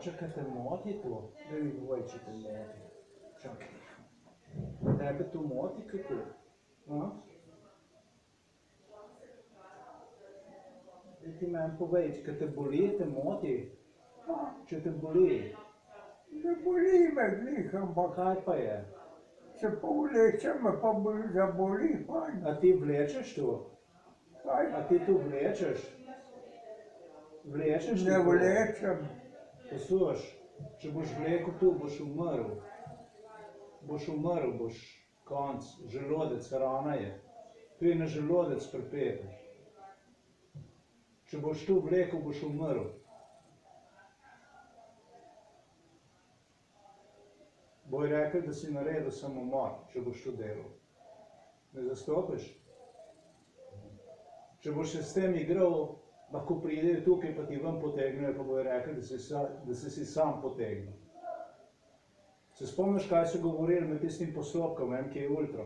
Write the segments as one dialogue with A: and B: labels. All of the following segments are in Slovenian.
A: Oče, te moti to, da mi povej, če te moti. Čakaj. Tebe to moti, kako? A? Zdaj ti meni povej, če te boli, te moti. Če te boli,
B: Ne boli me glih, ampak
A: kaj pa je?
B: če pa vlečem, me pa boli,
A: Posluš, če boš vlekel tu, boš umrl. Boš umrl, boš konc, želodec, rana je. Tu je na želodec pripet. Če boš tu vlekel, boš umrl. Boj rekel, da si naredil samomor, če boš to delal. Ne zastopiš? Če boš se s tem igral, lahko pridejo tukaj, pa ti ven potegnejo, pa bojo rekli, da si, sa, da si si sam potegnil. Se spomniš, kaj so govorili med tistim postopkom MK Ultra?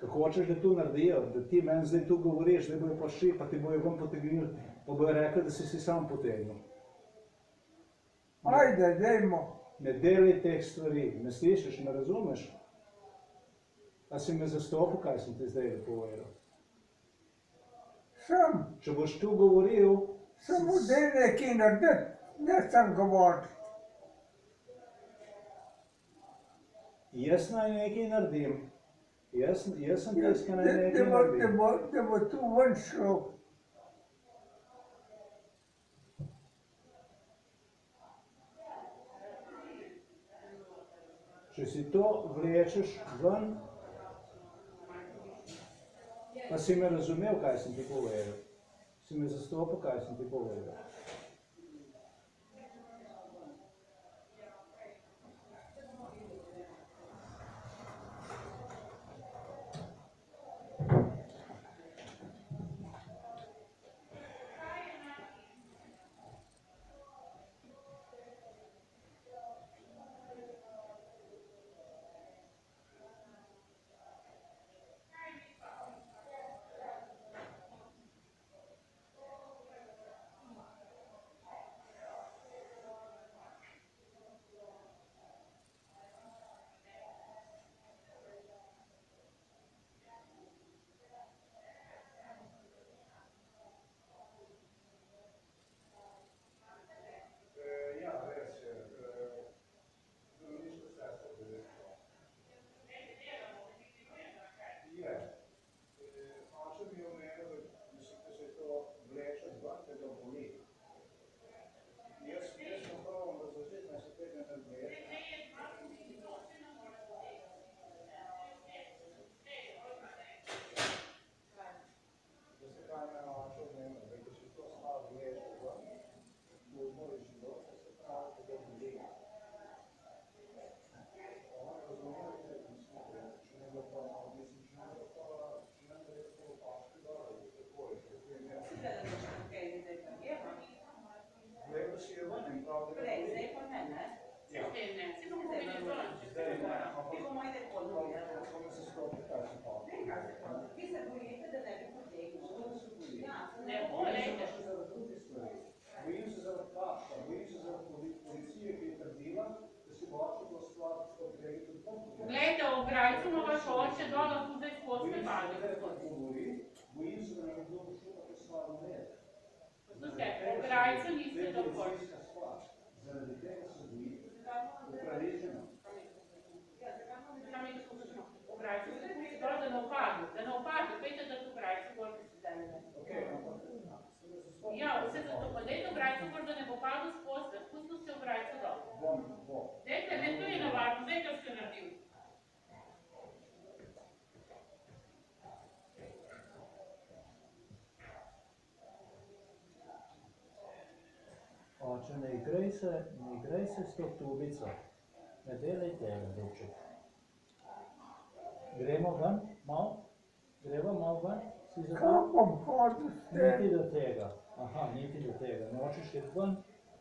A: Ko hočeš, da to naredijo, da ti meni zdaj tu govoriš, da bojo prišli, pa ti bojo ven potegnili, pa bojo rekli, da si si sam potegnil.
B: Ajde, dajmo.
A: Ne delaj teh stvari, ne slišiš, ne razumeš? A si me zastopil, kaj sem ti zdaj povedal?
B: Sem,
A: Če boš tu govoril,
B: samo daj nekaj narediti, ne sem govoriti.
A: jaz naj nekaj naredim. Jaz, jaz sem tisti, ki naj nekaj
B: bo, da,
A: naredim.
B: bo, da bo tu ven šlo.
A: Če si to vlečeš ven, pa si me razumel, kaj sem ti povedal. Si me zastopil, kaj sem ti. Da si je ven in prav, da ga boli. Ja. Zdaj ne, ampak kako me se stopi, kaj se pa.
C: Ne bo, glejte.
A: se zaradi drugih stvari. Bojim se zaradi paška, bojim se zaradi poli- policije, ki je trdila, da si bo oče to stvar odkrili tudi tam.
C: Glejte, v Grajcu ima vaš oče dol, lahko zdaj skozi
A: Bojim se,
C: pade.
A: da je to govori, bojim se, da ne bo kdo prišel pa to stvar narediti.
C: Poslušajte, v Grajcu niste
A: Zdaj, to je
C: dovolj.
A: policijska stvar. Zaradi tega se bojim, upravičeno.
C: Tam je poslušamo. V Grajcu ste pusti dol, da ne upadu, da ne upadu, pejte, da tu v Grajcu gor, ki se zdaj ne.
A: Okej, ampak, se da se spomnim.
C: Ja, vse zato, pa dajte v Grajcu gor, da ne bo padel skozi, da spustil se v Grajcu dol.
A: Bom, bom.
C: Dajte, ne, to je nevarno, zdaj, kar ste naredili.
A: Oče, ne igraj se, ne igraj se s to tubico. Ne delaj tega, deček. Gremo ven, mal? Gremo mal ven? Si za to?
B: Bom hodil s
A: Niti do tega. Aha, niti do tega. Nočeš iti ven?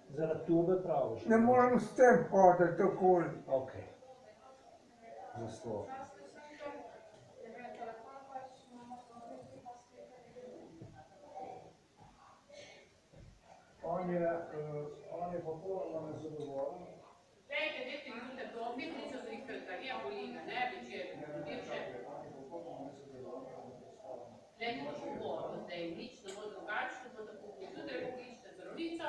A: Zaradi tube praviš.
B: Ne morem s tem hoditi okoli.
A: Ok. Zasto. On je, uh, on je popolnoma nezadovoljen.
C: Dajte, dajte minute, to mitnico zrihtali, je bolina, ne, večer, ljudje še. Dajte, to bo, zdaj nič, da bo drugače, da bo tako, zjutraj pokličite zdravnico,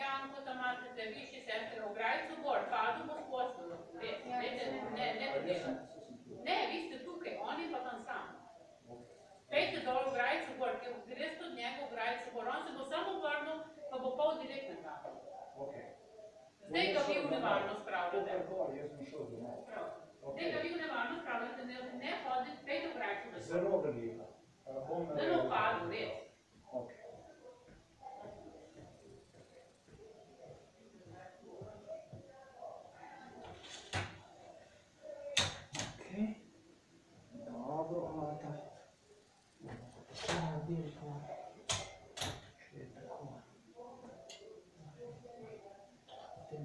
C: Janko tam imate, da višji sester v grajcu gor, padu bo sposobno, res, dajte, ne, ne, ne, ne, vi ste tukaj, on je pa tam sam. Pejte dol v grajcu gor, ker greste od njega v grajcu gor, on se bo samo vrnil, pa bo pol direktnega.
A: Okay.
C: Zdaj ga vi v nevarnost spravljate.
A: Jaz sem šel domov.
C: Zdaj ga vi v nevarnost spravljate, ne, ne hodite, pejte v se
A: Zelo veliko.
C: No padu, res.
A: Okay. Okay. Dobro, Ata. Še naredili to. Še tako.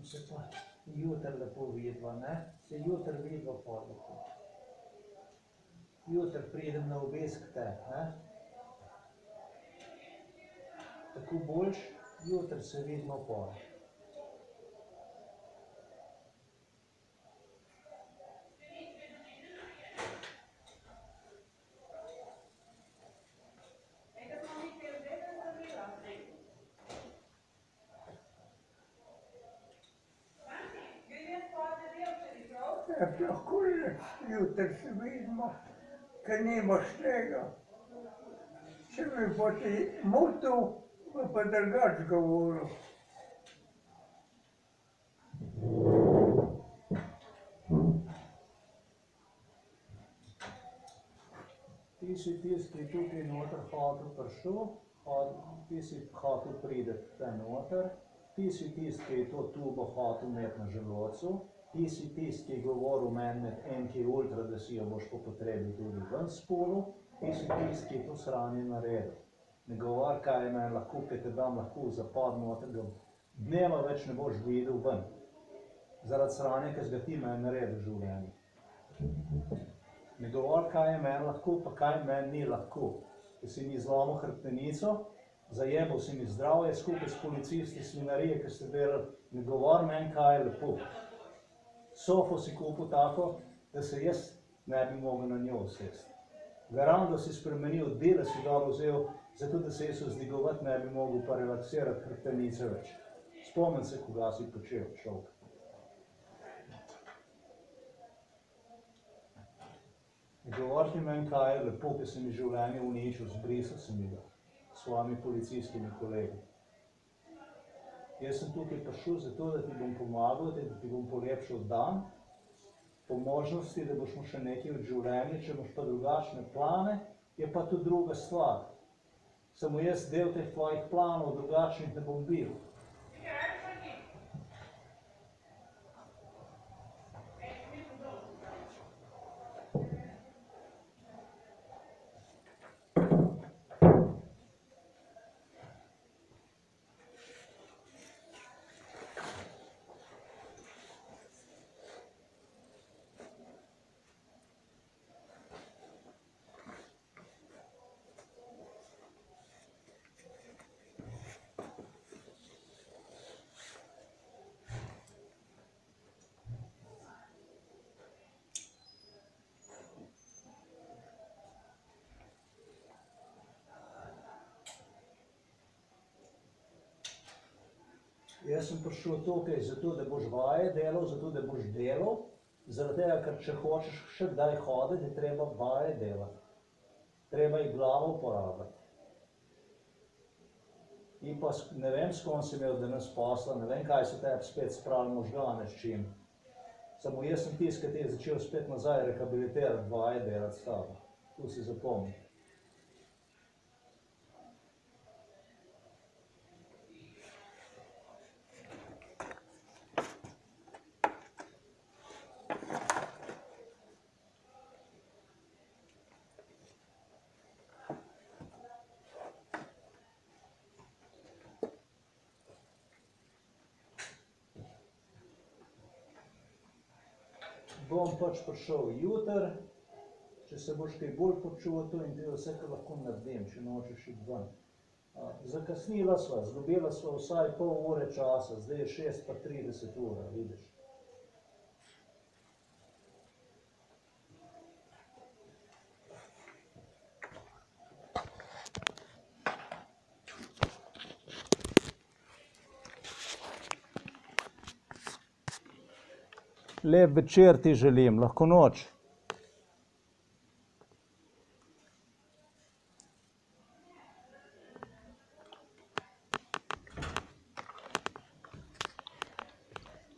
A: Potem se pa jutri lepo vidva, ne? Se jutri vidva pol lepo. Jutri pridem na obisk te, ne? Tako boljš, jutri se vidimo pol.
B: Ja, lahko je, jutri se vidimo, ker nimaš tega. Če mi bo ti motil, bo pa drugač govoril.
A: Ti si tisti, ki je tukaj noter hotel prišel, ti si hotel priti te noter, ti si tisti, ki je to tubo hotel imeti na želodcu, ti si tisti, ki je govoril meni med enki ultra, da si jo boš po potrebi tudi ven spolil, ti si tisti, ki je to sranje naredil. Ne govor, kaj je meni lahko, kaj te dam lahko v zapor noter, ga dneva več ne boš videl ven. Zaradi sranja, ki ga ti meni naredil v življenju. Ne govori, kaj je meni lahko, pa kaj meni ni lahko. Ker si mi zlomil hrbtenico, zajebal si mi zdravje skupaj s policisti svinarije, ki ste delali, ne govori meni, kaj je lepo. Sofo si kupil tako, da se jaz ne bi mogel na njo usesti. Verando si spremenil, dele si dol vzel, zato da se jaz vzdigovati ne bi mogel, pa relaksirati hrbtenice več. Spomnim se, koga si počel. Ne govorite meni, kaj je lepo, ki se mi življenje uničil, zbrisal sem ga s svojimi policijskimi kolegi. Jaz sem tukaj prišel zato, da ti bom pomagal, da ti bom polepšal dan, po možnosti, da boš imel še nekaj od življenja, če imaš pa drugačne plane, je pa to druga stvar. Samo jaz del teh tvojih planov drugačnih ne bom bil. Jaz sem prišel tukaj zato, da boš vaje delal, zato, da boš delal, zaradi tega, ker če hočeš še kdaj hoditi, je treba vaje delati. Treba je glavo uporabiti. In pa ne vem, s kom si imel danes posla, ne vem, kaj so tebi spet spravili možgane s čim. Samo jaz sem tisti, ki te je začel spet nazaj rehabilitirati, vaje delati s tabo. Tu si zapomni. Bom pač prišel jutri, če se boš kaj bolj počutil in ti vse, kar lahko naredim, če nočeš iti ven. Zakasnila sva, zgubila sva vsaj pol ure časa, zdaj je 6 pa 30 ura, vidiš. Lep večer ti želim, lahko noč.